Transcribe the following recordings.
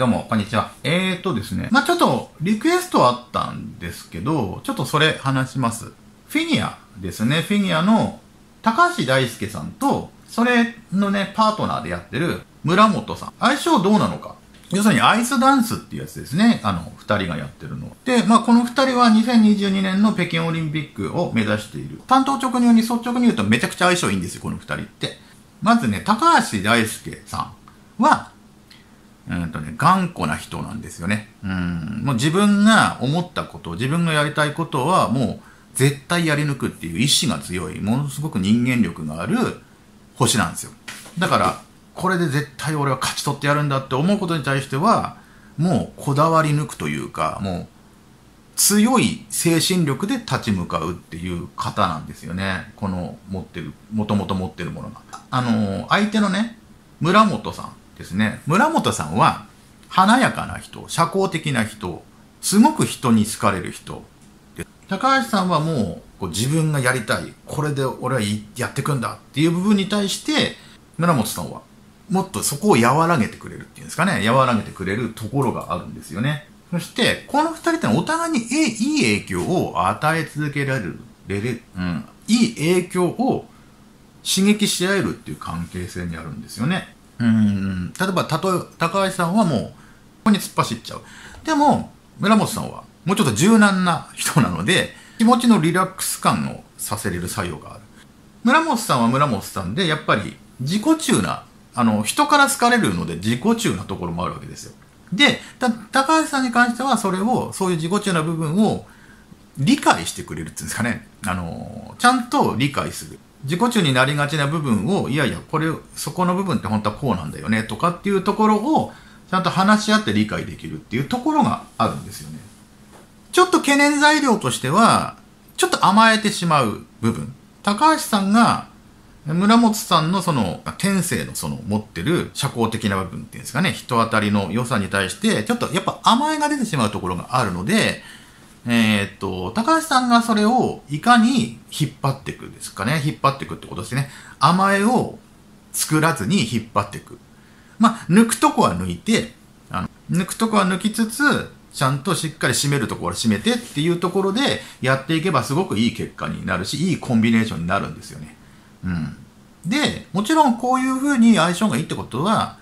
どうも、こんにちは。えーとですね。まあちょっと、リクエストあったんですけど、ちょっとそれ話します。フィギュアですね。フィギュアの高橋大輔さんと、それのね、パートナーでやってる村本さん。相性どうなのか。要するにアイスダンスっていうやつですね。あの、二人がやってるの。で、まあこの二人は2022年の北京オリンピックを目指している。担当直入に率直に言うとめちゃくちゃ相性いいんですよ、この二人って。まずね、高橋大輔さんは、うんとね、頑固な人なんですよね。うん。もう自分が思ったこと、自分がやりたいことはもう絶対やり抜くっていう意志が強い、ものすごく人間力がある星なんですよ。だから、これで絶対俺は勝ち取ってやるんだって思うことに対しては、もうこだわり抜くというか、もう強い精神力で立ち向かうっていう方なんですよね。この持ってる、もともと持ってるものが。あの、相手のね、村本さん。ですね。村本さんは、華やかな人、社交的な人、すごく人に好かれる人。で高橋さんはもう、こう自分がやりたい、これで俺はやってくんだっていう部分に対して、村本さんは、もっとそこを和らげてくれるっていうんですかね、和らげてくれるところがあるんですよね。そして、この二人ってお互いにいい影響を与え続けられる、れれうん、いい影響を刺激し合えるっていう関係性にあるんですよね。うん、例えば、たと高橋さんはもう、ここに突っ走っちゃう。でも、村本さんは、もうちょっと柔軟な人なので、気持ちのリラックス感をさせれる作用がある。村本さんは村本さんで、やっぱり自己中な、あの、人から好かれるので自己中なところもあるわけですよ。で、高橋さんに関しては、それを、そういう自己中な部分を理解してくれるっていうんですかね。あの、ちゃんと理解する。自己中になりがちな部分を、いやいや、これ、そこの部分って本当はこうなんだよね、とかっていうところを、ちゃんと話し合って理解できるっていうところがあるんですよね。ちょっと懸念材料としては、ちょっと甘えてしまう部分。高橋さんが、村本さんのその、天性のその持ってる社交的な部分っていうんですかね、人当たりの良さに対して、ちょっとやっぱ甘えが出てしまうところがあるので、えー、っと、高橋さんがそれをいかに引っ張っていくですかね。引っ張っていくってことですね。甘えを作らずに引っ張っていく。まあ、抜くとこは抜いて、あの抜くとこは抜きつつ、ちゃんとしっかり締めるところは締めてっていうところでやっていけばすごくいい結果になるし、いいコンビネーションになるんですよね。うん。で、もちろんこういう風に相性がいいってことは、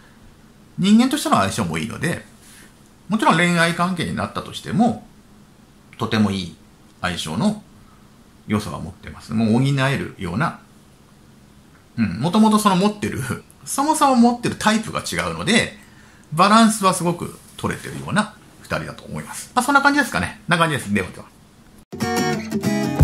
人間としての相性もいいので、もちろん恋愛関係になったとしても、とてもいい相性の良さは持ってます。もう補えるような、うん、もともとその持ってる、そもそも持ってるタイプが違うので、バランスはすごく取れてるような二人だと思います。まあ、そんな感じですかね。な感じです。ではでは。